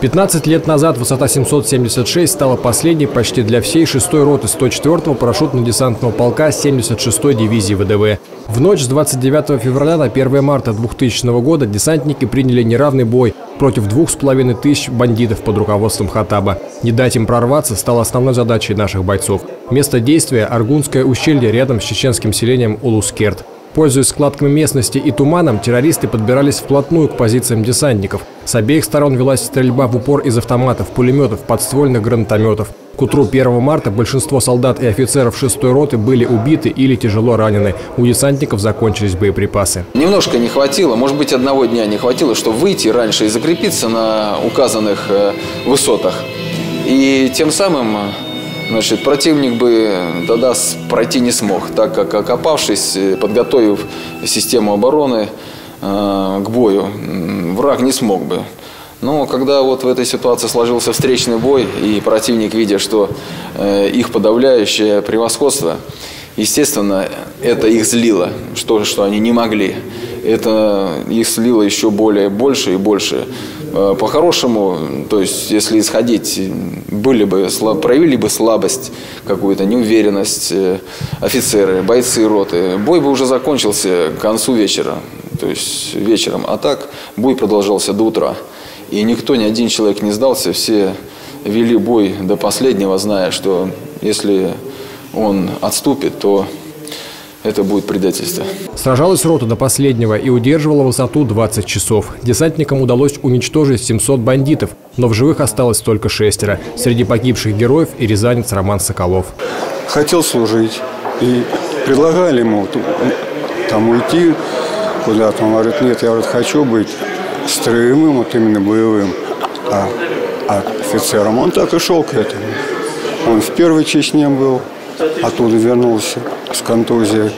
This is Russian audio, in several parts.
15 лет назад высота 776 стала последней почти для всей 6-й роты 104-го парашютно-десантного полка 76-й дивизии ВДВ. В ночь с 29 февраля на 1 марта 2000 года десантники приняли неравный бой против двух с половиной тысяч бандитов под руководством Хатаба. Не дать им прорваться стало основной задачей наших бойцов. Место действия – Аргунское ущелье рядом с чеченским селением Улускерт. Пользуясь складками местности и туманом, террористы подбирались вплотную к позициям десантников. С обеих сторон велась стрельба в упор из автоматов, пулеметов, подствольных гранатометов. К утру 1 марта большинство солдат и офицеров 6-й роты были убиты или тяжело ранены. У десантников закончились боеприпасы. Немножко не хватило, может быть, одного дня не хватило, чтобы выйти раньше и закрепиться на указанных э, высотах. И тем самым Значит, противник бы тогда пройти не смог, так как окопавшись, э, подготовив систему обороны э, к бою, враг не смог бы. Но когда вот в этой ситуации сложился встречный бой, и противник, видя, что э, их подавляющее превосходство, естественно, это их злило, что, что они не могли. Это их слило еще более больше и больше. Э, по-хорошему, то есть, если исходить, были бы, проявили бы слабость, какую-то неуверенность э, офицеры, бойцы роты, бой бы уже закончился к концу вечера, то есть вечером. А так бой продолжался до утра. И никто, ни один человек не сдался, все вели бой до последнего, зная, что если он отступит, то это будет предательство. Сражалась рота до последнего и удерживала высоту 20 часов. Десантникам удалось уничтожить 700 бандитов, но в живых осталось только шестеро. Среди погибших героев и рязанец Роман Соколов. Хотел служить и предлагали ему там уйти куда-то. Он говорит, нет, я вот хочу быть строевым, вот именно боевым, а, а офицером. Он так и шел к этому. Он в первой Чечне был, оттуда вернулся с контузией,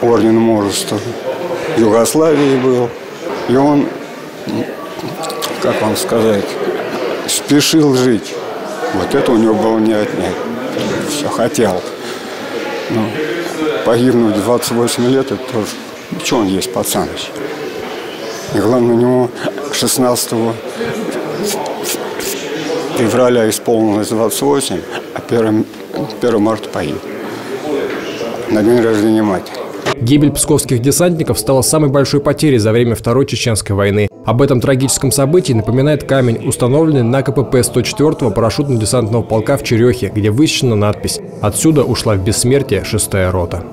орден мужества. В Югославии был. И он, как вам сказать, спешил жить. Вот это у него было не отнять. Все хотел. Ну, погибнуть 28 лет, это тоже... Ничего, он есть пацаныч. И главное, у него 16 февраля исполнилось 28, а 1, 1 марта погиб на день рождения матери. Гибель псковских десантников стала самой большой потерей за время Второй Чеченской войны. Об этом трагическом событии напоминает камень, установленный на КПП 104-го парашютно-десантного полка в Черехе, где высечена надпись «Отсюда ушла в бессмертие шестая рота».